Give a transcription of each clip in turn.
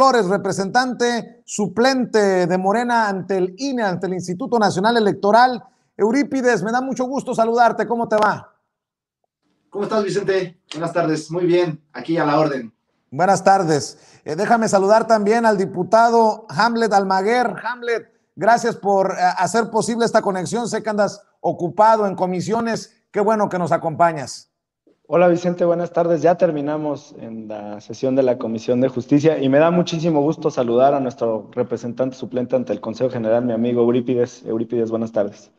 Flores, representante suplente de Morena ante el INE, ante el Instituto Nacional Electoral. Eurípides, me da mucho gusto saludarte. ¿Cómo te va? ¿Cómo estás, Vicente? Buenas tardes. Muy bien, aquí a la orden. Buenas tardes. Eh, déjame saludar también al diputado Hamlet Almaguer. Hamlet, gracias por eh, hacer posible esta conexión. Sé que andas ocupado en comisiones. Qué bueno que nos acompañas. Hola Vicente, buenas tardes. Ya terminamos en la sesión de la Comisión de Justicia y me da muchísimo gusto saludar a nuestro representante suplente ante el Consejo General, mi amigo Eurípides. Eurípides, buenas tardes.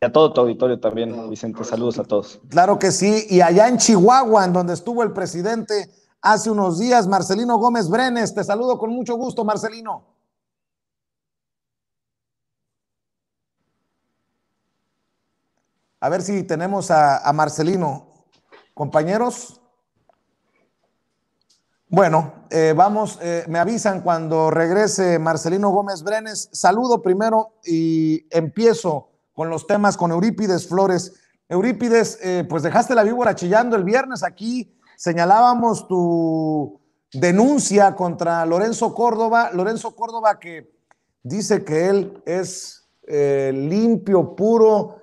Y a todo tu auditorio también, Vicente. Saludos a todos. Claro que sí. Y allá en Chihuahua, en donde estuvo el presidente hace unos días, Marcelino Gómez Brenes. Te saludo con mucho gusto, Marcelino. A ver si tenemos a, a Marcelino. Compañeros. Bueno, eh, vamos, eh, me avisan cuando regrese Marcelino Gómez Brenes. Saludo primero y empiezo con los temas con Eurípides Flores. Eurípides, eh, pues dejaste la víbora chillando el viernes aquí, señalábamos tu denuncia contra Lorenzo Córdoba. Lorenzo Córdoba que dice que él es limpio, puro,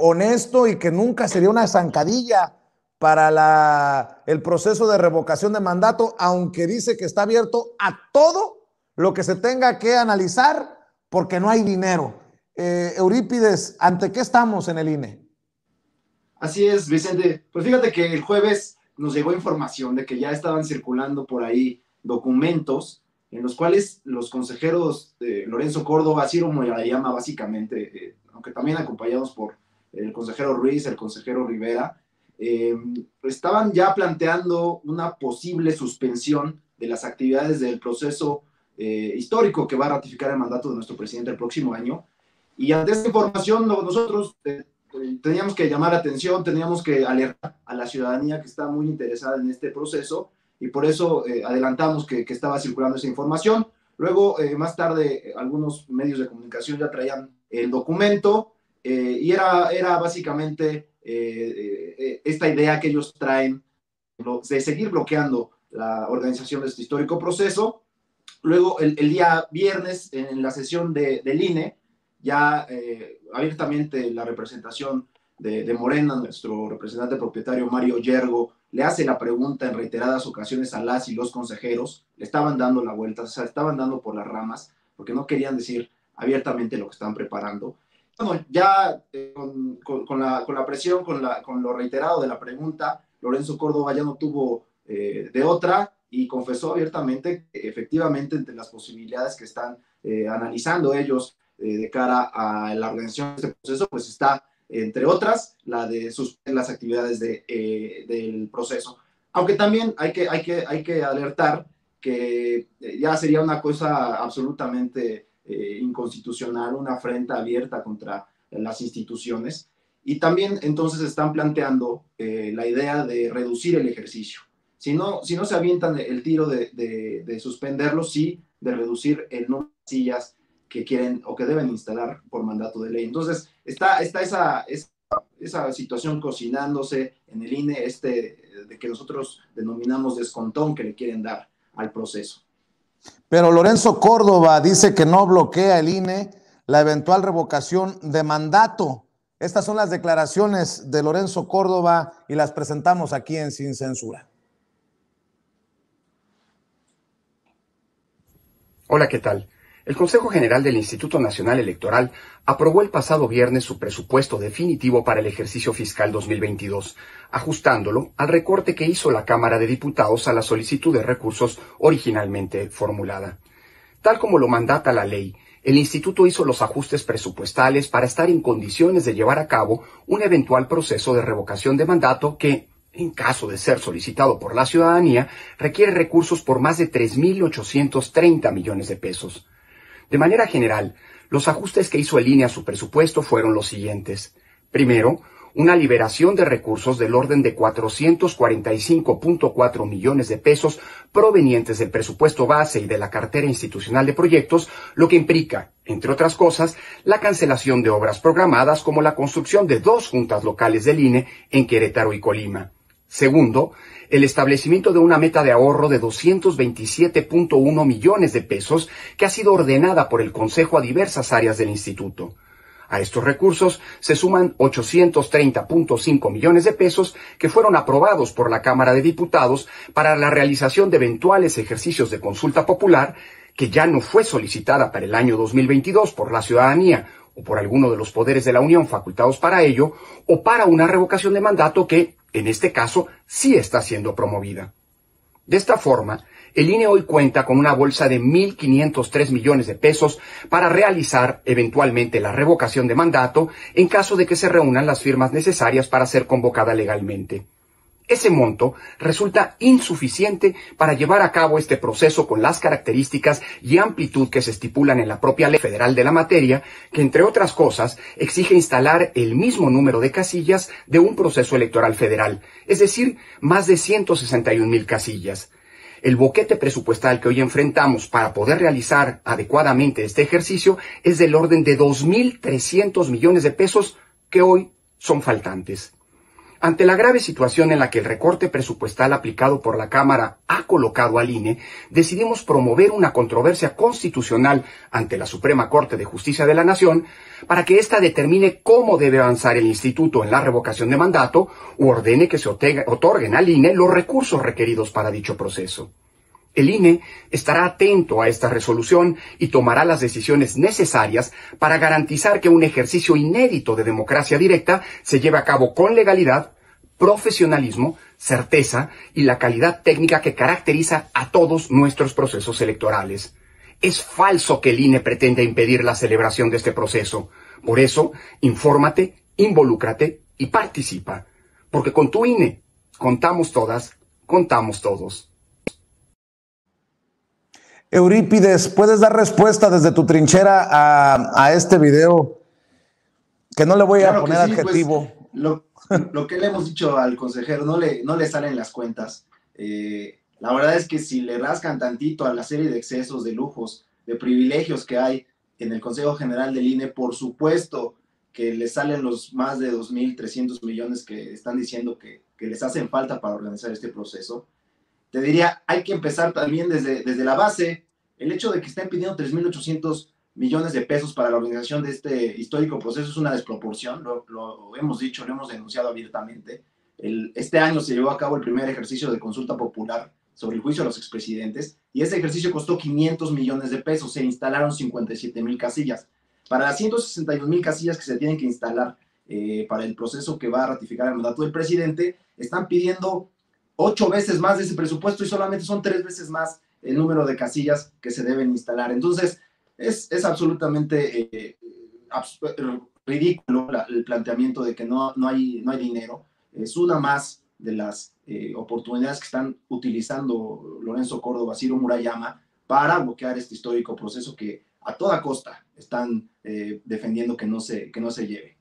honesto y que nunca sería una zancadilla para el proceso de revocación de mandato, aunque dice que está abierto a todo lo que se tenga que analizar porque no hay dinero. Eh, Eurípides, ¿ante qué estamos en el INE? Así es, Vicente. Pues fíjate que el jueves nos llegó información de que ya estaban circulando por ahí documentos en los cuales los consejeros de Lorenzo Córdoba, Ciro llama básicamente, eh, aunque también acompañados por el consejero Ruiz, el consejero Rivera, eh, estaban ya planteando una posible suspensión de las actividades del proceso eh, histórico que va a ratificar el mandato de nuestro presidente el próximo año. Y ante esta información nosotros eh, teníamos que llamar la atención, teníamos que alertar a la ciudadanía que está muy interesada en este proceso y por eso adelantamos que, que, estaba circulando esa información. Luego, más tarde, algunos medios de comunicación ya traían el documento y era, era básicamente eh, eh, esta idea que ellos traen de seguir bloqueando la organización de este histórico proceso. Luego, el, día viernes, en la sesión de, del INE, ya eh, abiertamente la representación de, Morena, nuestro representante propietario Mario Yergo, le hace la pregunta en reiteradas ocasiones a las y los consejeros, le estaban dando la vuelta, o sea, estaban dando por las ramas, porque no querían decir abiertamente lo que estaban preparando ya eh, con, la, presión, con, la, con lo reiterado de la pregunta, Lorenzo Córdoba ya no tuvo eh, de otra y confesó abiertamente que efectivamente entre las posibilidades que están eh, analizando ellos de cara a la organización de este proceso, pues está, entre otras, la de suspender las actividades de, del proceso. Aunque también hay que, hay, que, hay que alertar que ya sería una cosa absolutamente eh, inconstitucional, una afrenta abierta contra las instituciones. Y también entonces están planteando eh, la idea de reducir el ejercicio. Si no, si no se avientan el tiro de, de, suspenderlo, sí de reducir el número de sillas que quieren o que deben instalar por mandato de ley. Entonces, está, está esa, esa, esa situación cocinándose en el INE, este de que nosotros denominamos descontón que le quieren dar al proceso. Pero Lorenzo Córdoba dice que no bloquea el INE la eventual revocación de mandato. Estas son las declaraciones de Lorenzo Córdoba y las presentamos aquí en Sin Censura. Hola, ¿qué tal? El Consejo General del Instituto Nacional Electoral aprobó el pasado viernes su presupuesto definitivo para el ejercicio fiscal 2022, ajustándolo al recorte que hizo la Cámara de Diputados a la solicitud de recursos originalmente formulada. Tal como lo mandata la ley, el instituto hizo los ajustes presupuestales para estar en condiciones de llevar a cabo un eventual proceso de revocación de mandato que, en caso de ser solicitado por la ciudadanía, requiere recursos por más de 3.830 millones de pesos. De manera general, los ajustes que hizo el INE a su presupuesto fueron los siguientes. Primero, una liberación de recursos del orden de 445.4 millones de pesos provenientes del presupuesto base y de la cartera institucional de proyectos, lo que implica, entre otras cosas, la cancelación de obras programadas como la construcción de dos juntas locales del INE en Querétaro y Colima. Segundo, el establecimiento de una meta de ahorro de 227.1 millones de pesos que ha sido ordenada por el Consejo a diversas áreas del instituto. A estos recursos se suman 830.5 millones de pesos que fueron aprobados por la Cámara de Diputados para la realización de eventuales ejercicios de consulta popular que ya no fue solicitada para el año 2022 por la ciudadanía o por alguno de los poderes de la Unión facultados para ello, o para una revocación de mandato que, en este caso, sí está siendo promovida. De esta forma, el INE hoy cuenta con una bolsa de 1.503 millones de pesos para realizar eventualmente la revocación de mandato en caso de que se reúnan las firmas necesarias para ser convocada legalmente. Ese monto resulta insuficiente para llevar a cabo este proceso con las características y amplitud que se estipulan en la propia ley federal de la materia, que entre otras cosas exige instalar el mismo número de casillas de un proceso electoral federal, es decir, más de 161 mil casillas el boquete presupuestal que hoy enfrentamos para poder realizar adecuadamente este ejercicio es del orden de 2.300 millones de pesos que hoy son faltantes. Ante la grave situación en la que el recorte presupuestal aplicado por la Cámara ha colocado al INE, decidimos promover una controversia constitucional ante la Suprema Corte de Justicia de la Nación para que ésta determine cómo debe avanzar el instituto en la revocación de mandato u ordene que se otorguen al INE los recursos requeridos para dicho proceso. El INE estará atento a esta resolución y tomará las decisiones necesarias para garantizar que un ejercicio inédito de democracia directa se lleve a cabo con legalidad, profesionalismo, certeza y la calidad técnica que caracteriza a todos nuestros procesos electorales. Es falso que el INE pretenda impedir la celebración de este proceso. Por eso, infórmate, involúcrate y participa. Porque con tu INE contamos todas, contamos todos. Eurípides, ¿puedes dar respuesta desde tu trinchera a, este video? Que no le voy a poner pues, adjetivo. lo, que le hemos dicho al consejero, no le, no le salen las cuentas. Eh, la verdad es que si le rascan tantito a la serie de excesos, de lujos, de privilegios que hay en el Consejo General del INE, por supuesto que le salen los más de 2.300 millones que están diciendo que, que, les hacen falta para organizar este proceso. Te diría, hay que empezar también desde, desde la base. El hecho de que estén pidiendo 3.800 millones de pesos para la organización de este histórico proceso es una desproporción, lo, hemos dicho, lo hemos denunciado abiertamente. Este año se llevó a cabo el primer ejercicio de consulta popular sobre el juicio de los expresidentes y ese ejercicio costó 500 millones de pesos, se instalaron 57 mil casillas. Para las 162 mil casillas que se tienen que instalar eh, para el proceso que va a ratificar el mandato del presidente, están pidiendo ocho veces más de ese presupuesto y solamente son tres veces más el número de casillas que se deben instalar. Entonces, es, es absolutamente eh, ridículo el planteamiento de que no, no, hay, no hay dinero. Es una más de las eh, oportunidades que están utilizando Lorenzo Córdoba, Ciro Murayama, para bloquear este histórico proceso que a toda costa están eh, defendiendo que no se, que no se lleve.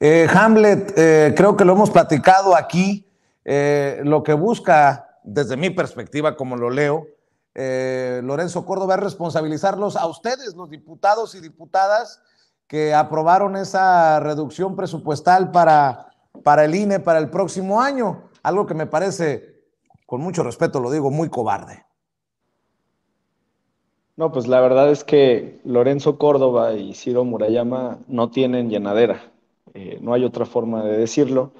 Hamlet, creo que lo hemos platicado aquí. Lo que busca, desde mi perspectiva, como lo leo, Lorenzo Córdoba es responsabilizarlos a ustedes, los diputados y diputadas que aprobaron esa reducción presupuestal para para el INE para el próximo año, algo que me parece, con mucho respeto lo digo, muy cobarde. No, pues la verdad es que Lorenzo Córdoba y Ciro Murayama no tienen llenadera. Eh, no hay otra forma de decirlo.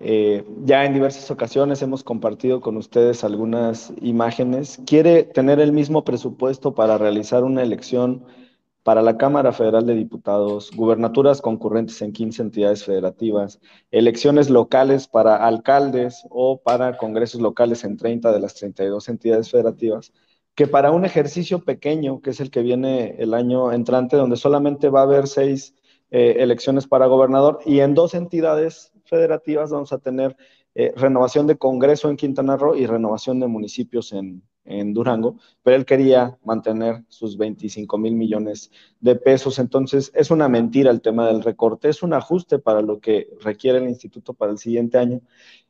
Eh, ya en diversas ocasiones hemos compartido con ustedes algunas imágenes. Quiere tener el mismo presupuesto para realizar una elección para la Cámara Federal de Diputados, gubernaturas concurrentes en 15 entidades federativas, elecciones locales para alcaldes o para congresos locales en 30 de las 32 entidades federativas, que para un ejercicio pequeño, que es el que viene el año entrante, donde solamente va a haber seis eh, elecciones para gobernador y en dos entidades federativas vamos a tener eh, renovación de Congreso en Quintana Roo y renovación de municipios en, en Durango, pero él quería mantener sus 25 mil millones de pesos. Entonces, es una mentira el tema del recorte, es un ajuste para lo que requiere el instituto para el siguiente año.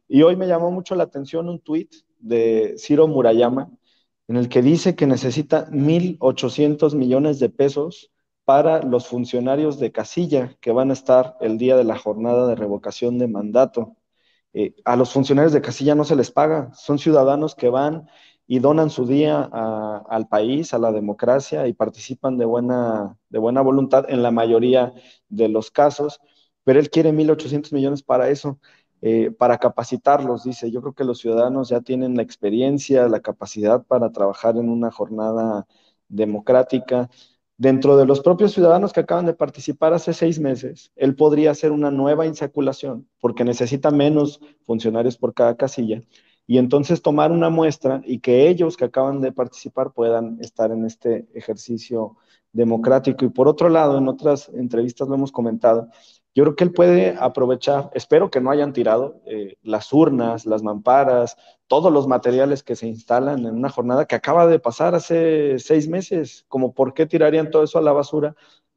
Y hoy me llamó mucho la atención un tuit de Ciro Murayama, en el que dice que necesita 1.800 millones de pesos para los funcionarios de casilla que van a estar el día de la jornada de revocación de mandato. eh, a los funcionarios de casilla no se les paga, son ciudadanos que van y donan su día al país, a la democracia y participan de buena, de buena voluntad en la mayoría de los casos, pero él quiere 1.800 millones para eso. Eh, para capacitarlos, dice. Yo creo que los ciudadanos ya tienen la experiencia, la capacidad para trabajar en una jornada democrática. Dentro de los propios ciudadanos que acaban de participar hace seis meses, él podría hacer una nueva insaculación porque necesita menos funcionarios por cada casilla y entonces tomar una muestra y que ellos que acaban de participar puedan estar en este ejercicio democrático. Y por otro lado, en otras entrevistas lo hemos comentado, yo creo que él puede aprovechar, espero que no hayan tirado eh, las urnas, las mamparas, todos los materiales que se instalan en una jornada que acaba de pasar hace seis meses, como por qué tirarían todo eso a la basura,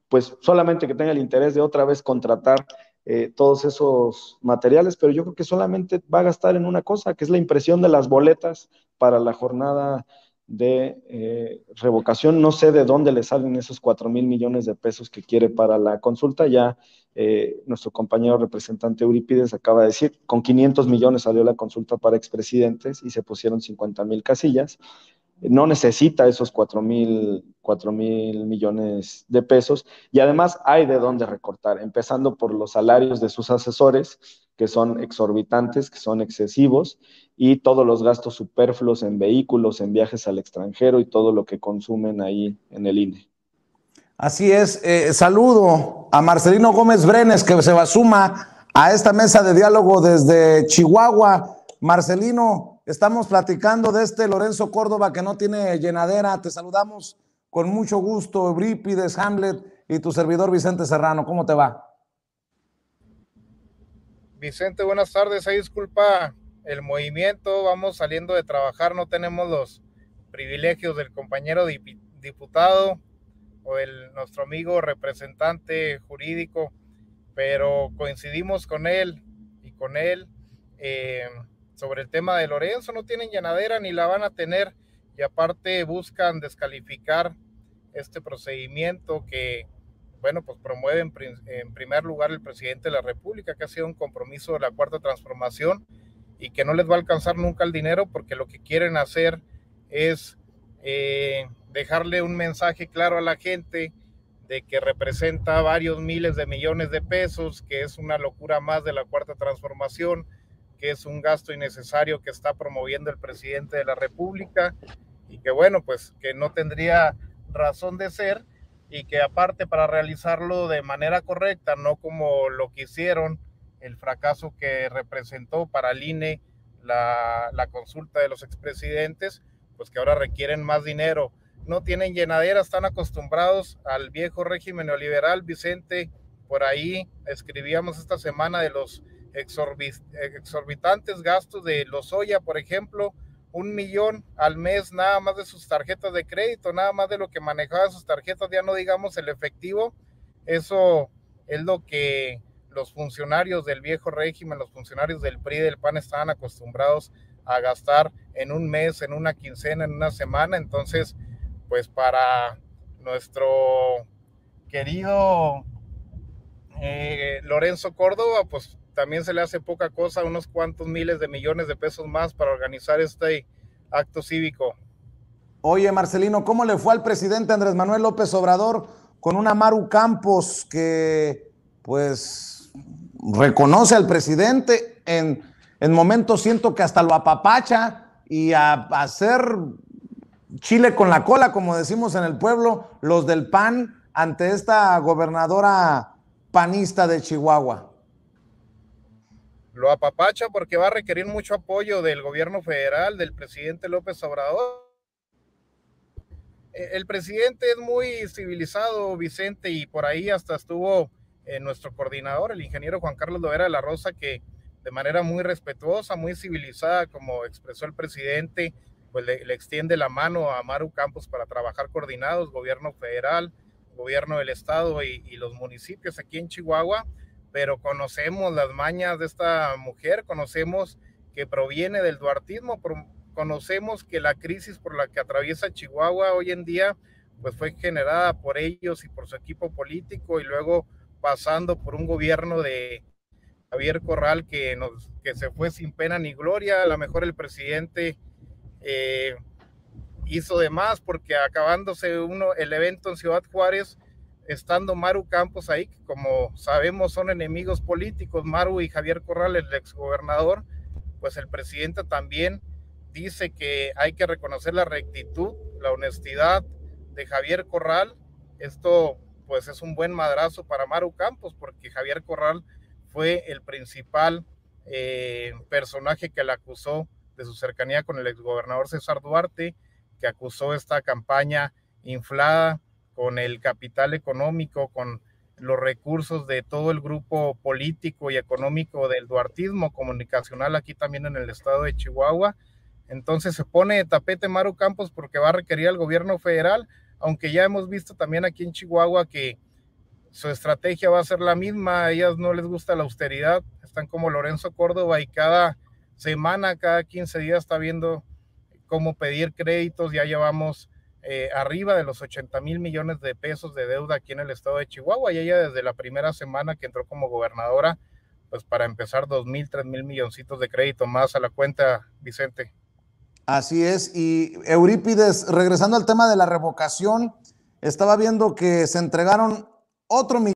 pues solamente que tenga el interés de otra vez contratar eh, todos esos materiales, pero yo creo que solamente va a gastar en una cosa, que es la impresión de las boletas para la jornada de eh, revocación. No sé de dónde le salen esos cuatro mil millones de pesos que quiere para la consulta. Ya eh, nuestro compañero representante Euripides acaba de decir, con 500 millones salió la consulta para expresidentes y se pusieron 50 mil casillas. No necesita esos cuatro mil, mil millones de pesos y además hay de dónde recortar, empezando por los salarios de sus asesores, que son exorbitantes, que son excesivos, y todos los gastos superfluos en vehículos, en viajes al extranjero y todo lo que consumen ahí en el INE. Así es. Eh, saludo a Marcelino Gómez Brenes, que se suma a esta mesa de diálogo desde Chihuahua. Marcelino, estamos platicando de este Lorenzo Córdoba que no tiene llenadera. Te saludamos con mucho gusto, Eurípides, Hamlet y tu servidor Vicente Serrano. ¿Cómo te va? Vicente, buenas tardes. Ahí disculpa el movimiento, vamos saliendo de trabajar, no tenemos los privilegios del compañero diputado o el nuestro amigo representante jurídico, pero coincidimos con él y con él eh, sobre el tema de Lorenzo. No tienen llenadera ni la van a tener y aparte buscan descalificar este procedimiento que bueno, pues promueve en, primer lugar el presidente de la República, que ha sido un compromiso de la cuarta transformación y que no les va a alcanzar nunca el dinero porque lo que quieren hacer es eh, dejarle un mensaje claro a la gente de que representa varios miles de millones de pesos, que es una locura más de la cuarta transformación, que es un gasto innecesario que está promoviendo el presidente de la República y que bueno, pues que no tendría razón de ser y que aparte para realizarlo de manera correcta, no como lo que hicieron, el fracaso que representó para el INE la, la consulta de los expresidentes, pues que ahora requieren más dinero. No tienen llenadera, están acostumbrados al viejo régimen neoliberal. Vicente, por ahí escribíamos esta semana de los exorbitantes gastos de Lozoya, por ejemplo, un millón al mes nada más de sus tarjetas de crédito, nada más de lo que manejaban sus tarjetas, ya no digamos el efectivo. Eso es lo que los funcionarios del viejo régimen, los funcionarios del PRI, del PAN estaban acostumbrados a gastar en un mes, en una quincena, en una semana. Entonces, pues para nuestro querido eh, Lorenzo Córdoba, pues también se le hace poca cosa, unos cuantos miles de millones de pesos más para organizar este acto cívico. Oye, Marcelino, ¿cómo le fue al presidente Andrés Manuel López Obrador con una Maru Campos que, pues, reconoce al presidente en, en momentos siento que hasta lo apapacha y a, a hacer chile con la cola, como decimos en el pueblo, los del PAN ante esta gobernadora panista de Chihuahua? Lo apapacha porque va a requerir mucho apoyo del gobierno federal, del presidente López Obrador. E, el presidente es muy civilizado, Vicente, y por ahí hasta estuvo eh, nuestro coordinador, el ingeniero Juan Carlos Lovera de la Rosa, que de manera muy respetuosa, muy civilizada, como expresó el presidente, pues le, extiende la mano a Maru Campos para trabajar coordinados, gobierno federal, gobierno del estado y los municipios aquí en Chihuahua pero conocemos las mañas de esta mujer, conocemos que proviene del duartismo, conocemos que la crisis por la que atraviesa Chihuahua hoy en día pues fue generada por ellos y por su equipo político y luego pasando por un gobierno de, Javier Corral que, nos, que se fue sin pena ni gloria, a lo mejor el presidente eh, hizo de más porque acabándose uno, el evento en Ciudad Juárez, estando Maru Campos ahí, que como sabemos son enemigos políticos, Maru y Javier Corral, el exgobernador, pues el presidente también dice que hay que reconocer la rectitud, la honestidad de Javier Corral. Esto pues es un buen madrazo para Maru Campos porque Javier Corral fue el principal eh, personaje que le acusó de su cercanía con el exgobernador César Duarte, que acusó esta campaña inflada con el capital económico, con los recursos de todo el grupo político y económico del duartismo comunicacional aquí también en el estado de Chihuahua. Entonces se pone de tapete Maru Campos porque va a requerir al gobierno federal, aunque ya hemos visto también aquí en Chihuahua que su estrategia va a ser la misma, a ellas no les gusta la austeridad, están como Lorenzo Córdoba y cada semana, cada 15 días está viendo cómo pedir créditos, ya llevamos eh, arriba de los 80 mil millones de pesos de deuda aquí en el estado de Chihuahua y ella desde la primera semana que entró como gobernadora, pues para empezar 2 mil, 3 mil milloncitos de crédito más a la cuenta, Vicente. Así es, y Eurípides, regresando al tema de la revocación, estaba viendo que se entregaron otro